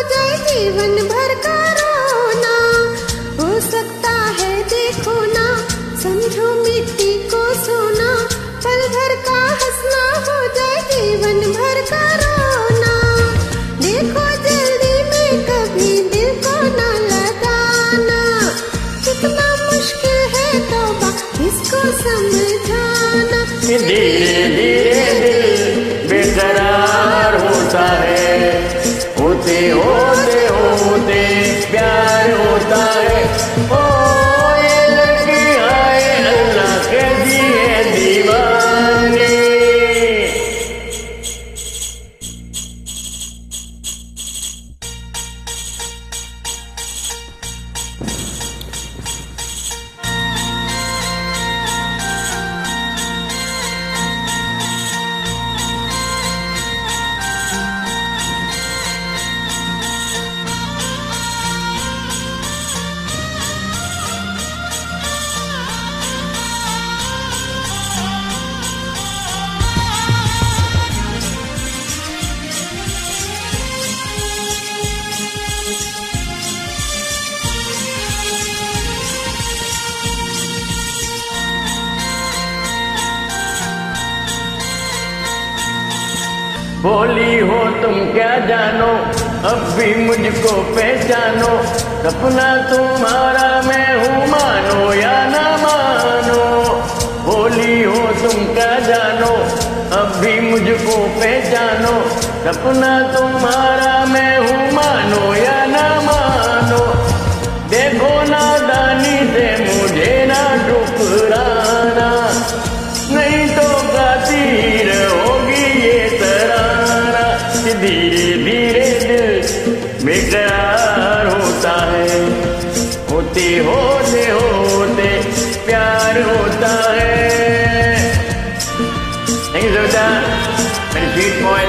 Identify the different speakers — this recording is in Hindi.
Speaker 1: जाए जीवन
Speaker 2: होते बोली हो, तुम क्या जानो? अब भी मुझको पहचानो। सपना तुम्हारा मैं हूँ, मानो या ना मानो। बोली हो, तुम क्या जानो? अब भी मुझको पहचानो। सपना तुम्हारा धीरे धीरे दिल बेकरार होता है। होते होते होते प्यार होता है। थैंक यू मेरी स्वीट बॉय